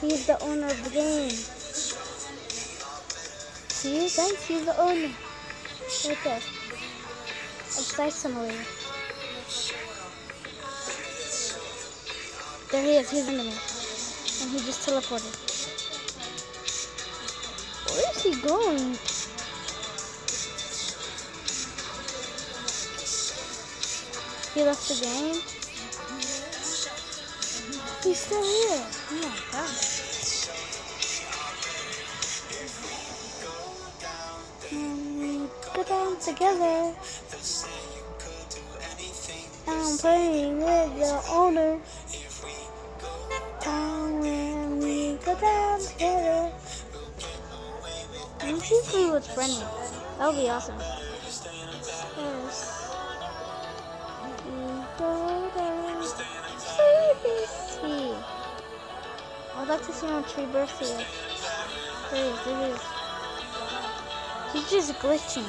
He's the owner of the game. See, guys, he's the owner. Right there. Flight Simulator. There he is, he's in me. And he just teleported. Where is he going? He left the game. He's still here. Oh my god. And we go down together. I'm playing with the owner. And we go down together. Let's see if friendly. That would be awesome. Like to see my tree birth here. He's just glitching.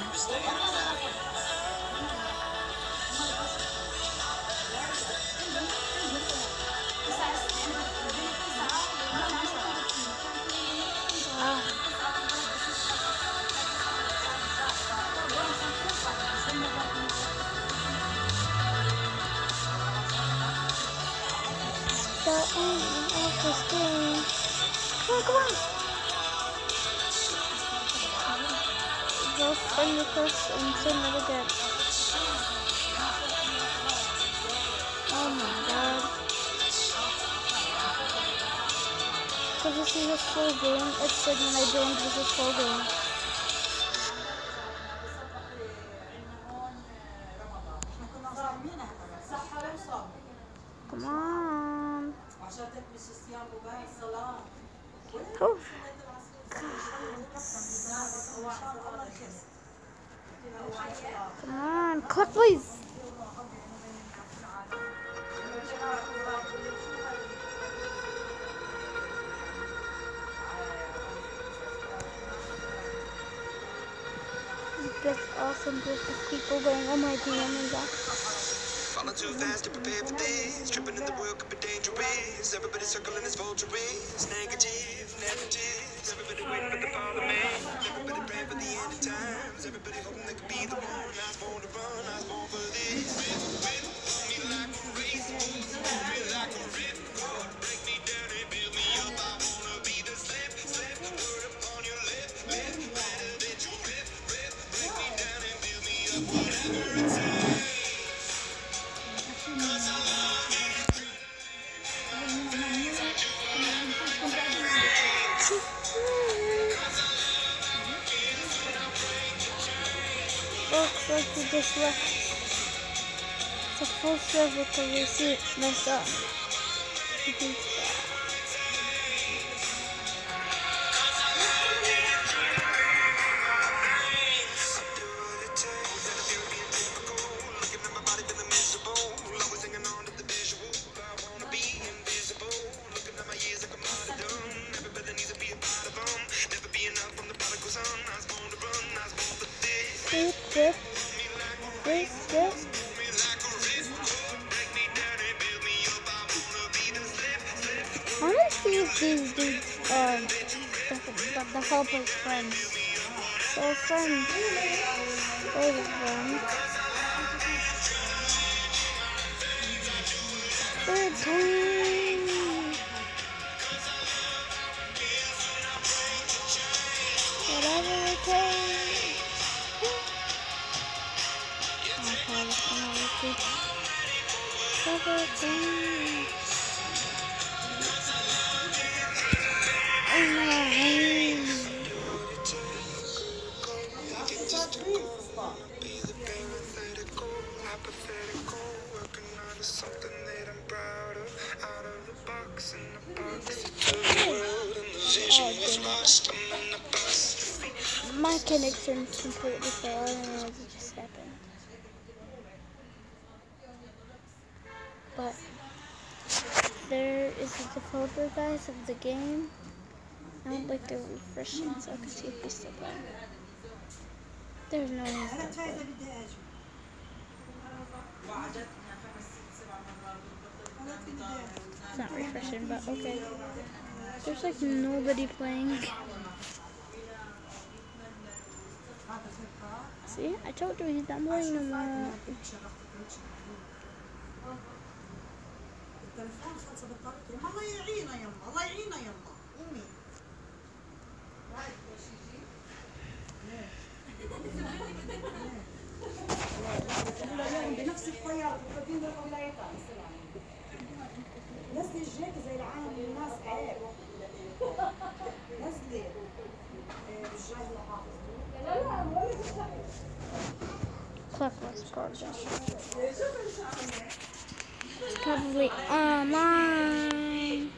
The ending of. Come on, come on. Go friend request and send it again. Oh my god. So this is a full game. It said when I joined this is full game. Come on. Oh. Come on, click please. This awesome group of people going on my DM and that. Falling too fast to prepare for this. Tripping in the world could be dangerous. Everybody circling as vultures. Negative. Everybody waiting for the fall of man. Everybody praying for the end of times. Everybody hoping they could be the one. I was born to run. I was born for this. Rip, rip, me like a race. Hold me like a ripcord. Just left. It's a full because we see it messed up. If these dudes um, are the, the, the helper's friends. So friends. There's a friend. Third time. Whatever it takes. Whatever it takes. My connection's completely failed. I don't know what just happened. But there is the developer guys of the game. I don't like the refresh it so I can see if he's still playing. There's no one. It's not refreshing, but okay. There's like nobody playing. See, I told you he's not playing no more. التليفون خلص بطاريته الله يعينا يما الله يعينا يما قومي بنفس الطيارة وفاضيين ولايتها scarves Probably online.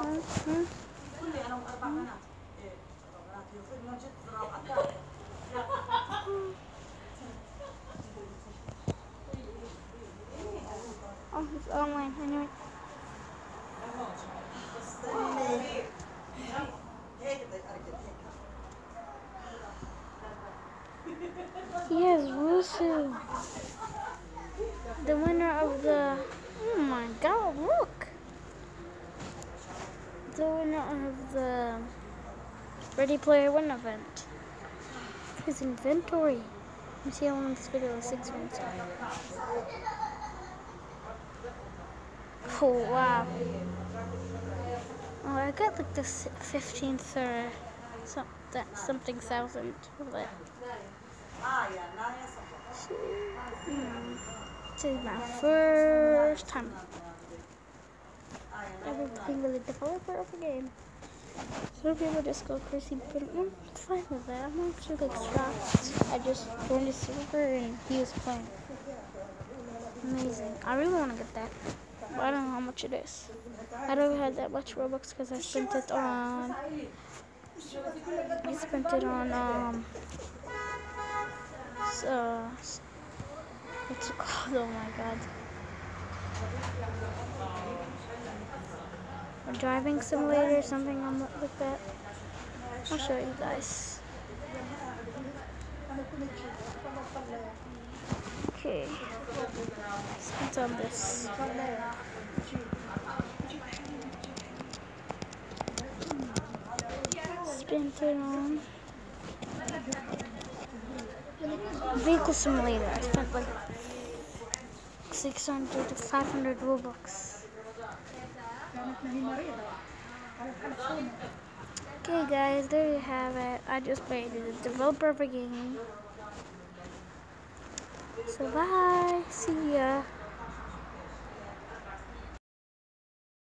Mm-hmm. Oh, it's online, anyway. Yes, has the winner of the. Oh my God! Look, the winner of the Ready Player One event. His inventory. Let me see how long this video is. Six minutes. Oh wow. Oh, I got like this 15th or some, something thousand of it. This is my first time ever playing with a developer of a game. Some people just go crazy, but I'm fine with that. I'm not too like shocked. I just joined a server and he was playing. Amazing. I really want to get that. I don't know how much it is. I don't have that much Robux because I spent it on. I spent it on um. So, what's it called? Oh my god. A driving simulator, or something like that. I'll show you guys. Okay. Spent on this. Spent it on vehicle simulator. I spent like 600 to 500 Robux. Okay guys, there you have it. I just played the developer of a game. So bye. See ya.